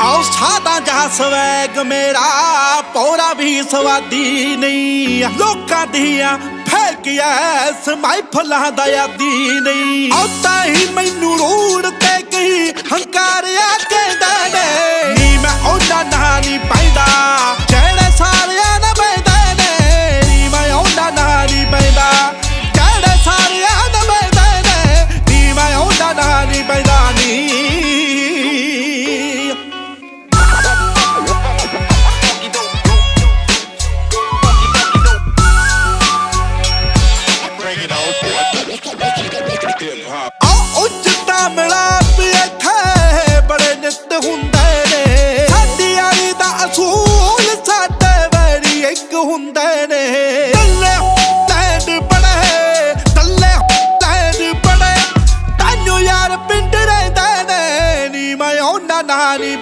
ਆਉ ਸਾਦਾ ਜਹ ਸਵੈਗ ਮੇਰਾ ਪੌਰਾ ਵੀ ਸਵਾਦੀ ਨਹੀਂ ਲੋਕਾਂ ਦੀਆਂ ਫੇਕਿਆ ਸਮਾਈ ਫਲਾਂ ਦਾ ਯਾਦੀ ਨਹੀਂ ਆਉ ਤਾਂ ਹੀ ਮੈਨੂੰ ਰੋੜ ਤੇ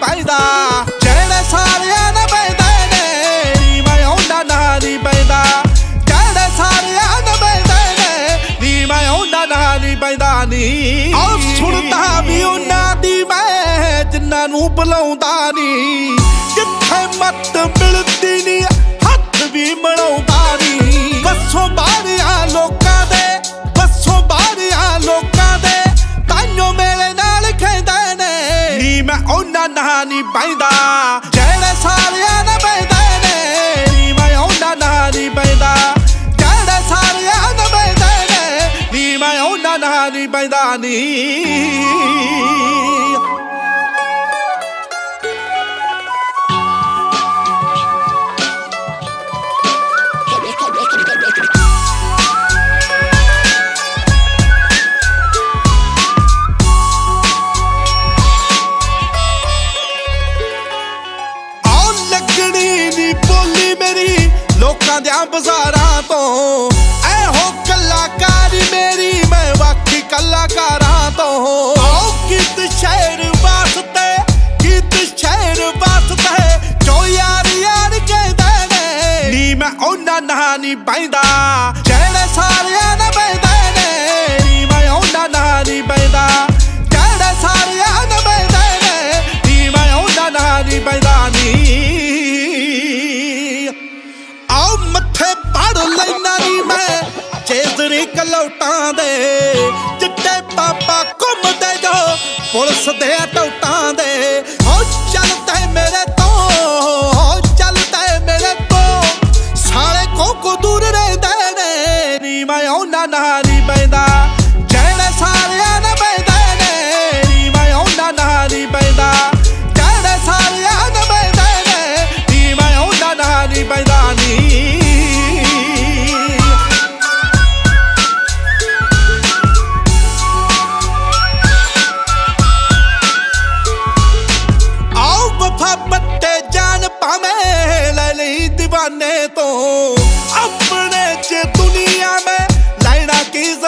ਪੈਦਾ। ਜਿਹੜੇ ਸਾਰਿਆਂ ਨਾਲ ਪੈਦਾ ਨੇ ਨੀ ਮੈਂ ਉਹਨਾਂ ਨਾਲ ਨਹੀਂ ਪੈਦਾ। ਜਿਹੜੇ ਸਾਰਿਆਂ ਨਾਲ ਪੈਦਾ ਨੇ ਨੀ ਮੈਂ ਉਹਨਾਂ ਨਾਲ ਨਹੀਂ ਪੈਦਾ ਨੀ। ਆਹ ਸੁਣਦਾ ਵੀ ਉਹਨਾਂ ਦੀ ਮੈਂ ਜਿੰਨਾਂ ਨੂੰ ਬੁਲਾਉਂਦਾ ਨੀ। ਉਹਨਾਂ ਨਾਲ ਨਹੀਂ ਪੈਂਦਾ। ਜਿਹੜੇ ਸਾਰਿਆਂ ਨਾਲ ਪੈਂਦੇ ਨੇ, ਨੀ ਮੈਂ ਉਹਨਾਂ ਨਾਲ ਨਹੀਂ ਪੈਂਦਾ। ਜਿਹੜੇ ਸਾਰਿਆਂ ਨਾਲ ਪੈਂਦੇ ਨੇ, ਨੀ ਮੈਂ ਉਹਨਾਂ ਨਾਲ ਨਹੀਂ ਪੈਂਦਾ, ਨੀ। ਲੋਕਾਂ ਦੇ ਬਾਜ਼ਾਰਾਂ ਤੋਂ। ਐਹੋ ਕਲਾਕਾਰੀ ਮੇਰੀ, ਮੈਂ ਵਾਕੀ ਕਲਾਕਾਰਾਂ ਤੋਂ। ਆਉ ਕਿਤ ਸ਼ਹਿਰ ਵਾਸਤੇ ਕਿਤ ਸ਼ਹਿਰ ਵਾਸਤੇ, ਜੋ ਯਾਰ ਯਾਰ ਕਹਿੰਦੇ ਨੇ। ਨੀ ਮੈਂ ਉਹਨਾਂ ਨਾਲ ਨਹੀਂ ਪੈਂਦਾ ਜਿਹੜੇ ਸਾਰਿਆਂ ਨਾਲ ਪੈਂਦੇ ਨੇ। ਨੀ ਮੈਂ ਉਹਨਾਂ ਨਾਲ ਨਹੀਂ ਪੈਂਦਾ ਆਓ ਪੜ ਲੈਣਾ ਨੀ ਮੈਂ। ਚੇਜ਼ਰੀ ਕਲੌਟਾਂ ਦੇ ਚਿੱਟੇ ਪਾਪਾ ਘੁੰਮਦੇ ਜੋ, ਪੁਲਿਸ ਦੇ ਟੌਟਾਂ ਦੇ। ਹੋ ਚੱਲਦੇ ਮੇਰੇ ਤੋਂ ਹੋ ਚੱਲਦੇ ਮੇਰੇ ਤੋਂ ਸਾਰੇ ਕੋ ਕੋ ਦੂਰ ਰਹਿੰਦੇ ਨੇ। ਨੀ ਮੈਂ ਉਹਨਾਂ ਨਾਲ ਨਹੀਂ ਪੈਂਦਾ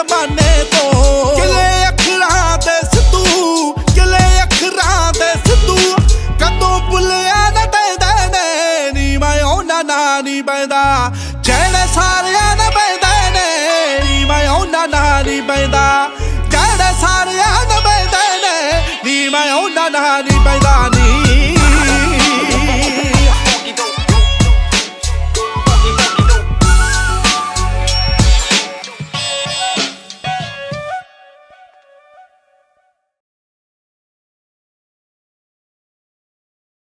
ਜ਼ਮਾਨੇ ਤੋਂ। ਕਿਲੇ ਅੱਖਰਾਂ ਦੇ ਸਿੱਧੂ, ਕਿਲੇ ਅੱਖਰਾਂ ਦੇ ਸਿੱਧੂ। ਕਦੋਂ ਭੁੱਲਿਆ ਨਾ ਪੈਂਦੇ ਨੇ ਨੀ ਮੈਂ ਉਹਨਾਂ ਨਾਲ ਨਹੀਂ ਪੈਂਦਾ ਜਿਹੜੇ ਸਾਰਿਆਂ ਨਾਲ ਪੈਂਦੇ ਨੇ, ਨੀ ਮੈਂ ਉਹਨਾਂ ਨਾਲ ਨਹੀਂ ਪੈਂਦਾ ਜਿਹੜੇ ਸਾਰਿਆਂ ਨਾਲ ਪੈਂਦੇ ਨੇ, ਨੀ ਮੈਂ ਉਹਨਾਂ ਨਾਲ ਨਹੀਂ ਪੈਂਦਾ